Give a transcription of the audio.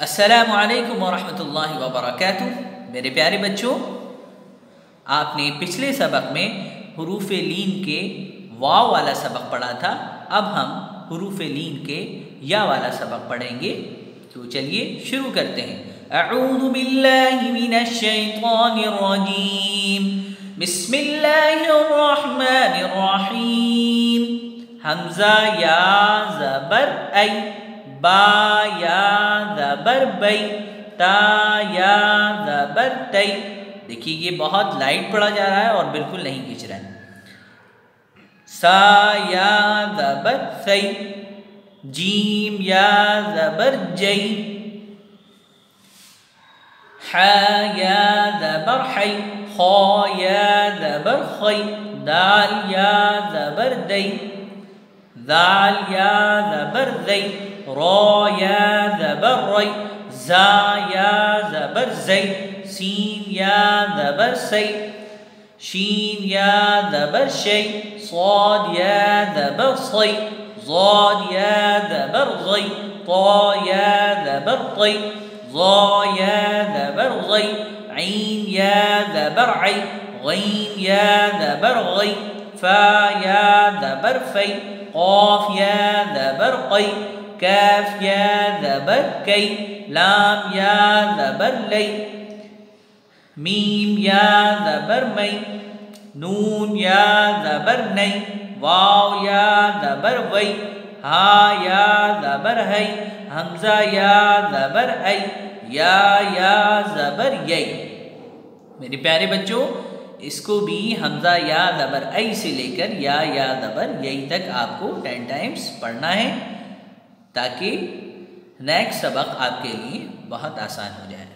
السلام علیکم ورحمۃ اللہ وبرکاتہ۔ میرے پیارے بچوں، آپ نے پچھلے سبق میں حروف لین کے وا والا سبق پڑھا تھا۔ اب ہم حروف لین کے یا والا سبق پڑھیں گے۔ تو چلیے شروع کرتے ہیں۔ اعوذ باللہ من الشیطان الرجیم۔ بسم اللہ الرحمن الرحیم۔ حمزہ، یا، زبر، ای، با، یا زبر بئی تا، یا زبر تئی دیکھیے، یہ بہت لائٹ پڑا جا رہا ہے اور بالکل نہیں کھینچ رہا ہے۔ سا، یا زبر سی جیم، یا زبر جئی ح یا زبر حی خا، یا زبر خی دال، یا زبر دئی ذال، یا زبر زئی را يا ذبر ري زا يا ذبر زي سين يا ذبر سي شين يا ذبر شي صاد يا ذبر صي ضاد يا ذبر ضي طا يا ذبر طي ضا يا ذبر ضي عين يا ذبر عي غين يا ذبر غي فا يا ذبر في قاف يا ذبر قي کیف یا زبر کی لام یا زبر لی میم یا زبر می نون یا زبر نی واو یا زبر وی ہا یا زبر ہے حمزہ یا زبر ای یا یا زبر یئی میرے پیارے بچوں، اس کو بھی حمزہ یا زبر ای سے لے کر یا یا زبر یہی تک آپ کو ٹین ٹائمز پڑھنا ہے۔ تاکہ نیکسٹ سبق آپ کے لیے بہت آسان ہو جائے۔